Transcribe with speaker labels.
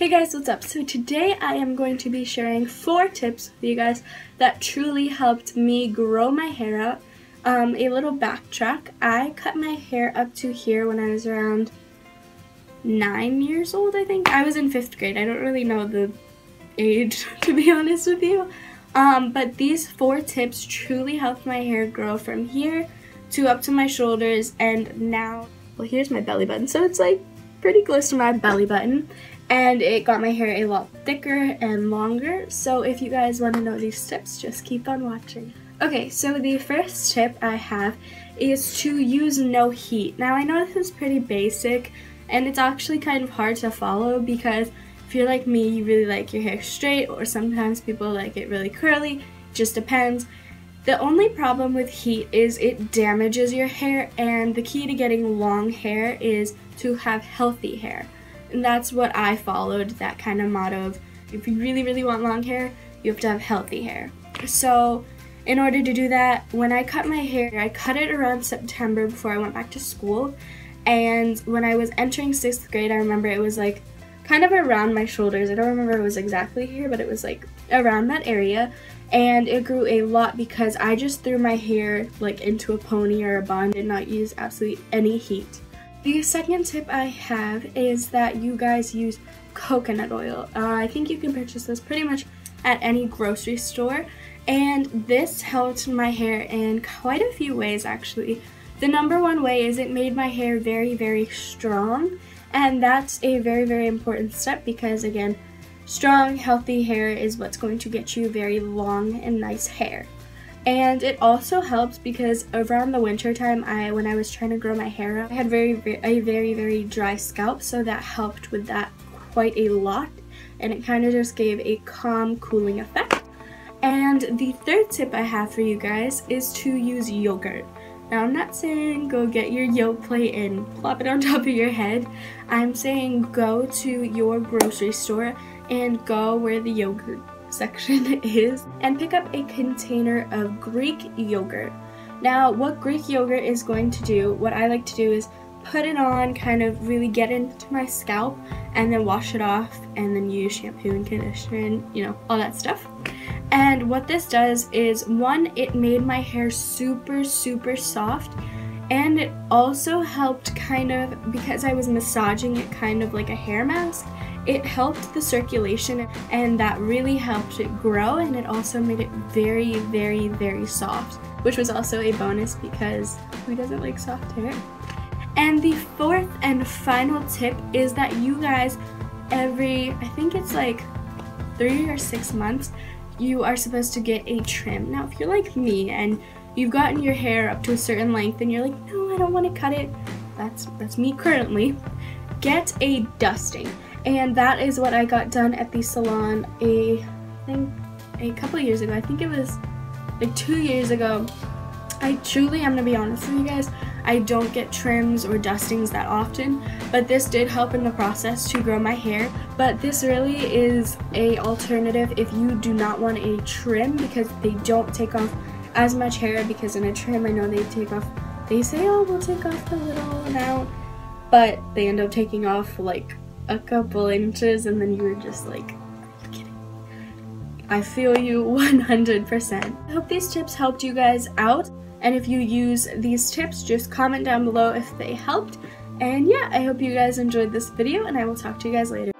Speaker 1: Hey guys, what's up? So today I am going to be sharing four tips with you guys that truly helped me grow my hair out. Um, a little backtrack, I cut my hair up to here when I was around nine years old, I think. I was in fifth grade. I don't really know the age, to be honest with you. Um, but these four tips truly helped my hair grow from here to up to my shoulders and now, well here's my belly button. So it's like pretty close to my belly button and it got my hair a lot thicker and longer. So if you guys want to know these tips, just keep on watching. Okay, so the first tip I have is to use no heat. Now I know this is pretty basic and it's actually kind of hard to follow because if you're like me, you really like your hair straight or sometimes people like it really curly, just depends. The only problem with heat is it damages your hair and the key to getting long hair is to have healthy hair. And that's what I followed, that kind of motto of if you really, really want long hair, you have to have healthy hair. So in order to do that, when I cut my hair, I cut it around September before I went back to school. And when I was entering sixth grade, I remember it was like kind of around my shoulders. I don't remember it was exactly here, but it was like around that area. And it grew a lot because I just threw my hair like into a pony or a bun and not use absolutely any heat. The second tip I have is that you guys use coconut oil. Uh, I think you can purchase this pretty much at any grocery store and this helped my hair in quite a few ways actually. The number one way is it made my hair very very strong and that's a very very important step because again strong healthy hair is what's going to get you very long and nice hair. And it also helps because around the winter time, I when I was trying to grow my hair out, I had very, very a very very dry scalp, so that helped with that quite a lot, and it kind of just gave a calm, cooling effect. And the third tip I have for you guys is to use yogurt. Now I'm not saying go get your yogurt plate and plop it on top of your head. I'm saying go to your grocery store and go where the yogurt section is and pick up a container of Greek yogurt. Now what Greek yogurt is going to do, what I like to do is put it on, kind of really get into my scalp and then wash it off and then use shampoo and conditioner you know all that stuff. And what this does is one, it made my hair super super soft and it also helped kind of because I was massaging it kind of like a hair mask it helped the circulation and that really helped it grow and it also made it very, very, very soft, which was also a bonus because who doesn't like soft hair? And the fourth and final tip is that you guys, every, I think it's like three or six months, you are supposed to get a trim. Now, if you're like me and you've gotten your hair up to a certain length and you're like, no, I don't want to cut it, that's, that's me currently, get a dusting. And that is what I got done at the salon a, I think, a couple years ago. I think it was like two years ago. I truly, I'm gonna be honest with you guys, I don't get trims or dustings that often, but this did help in the process to grow my hair. But this really is a alternative if you do not want a trim because they don't take off as much hair because in a trim I know they take off, they say, oh, we'll take off a little amount, but they end up taking off like a couple inches and then you were just like, I feel you 100%. I hope these tips helped you guys out. And if you use these tips, just comment down below if they helped. And yeah, I hope you guys enjoyed this video and I will talk to you guys later.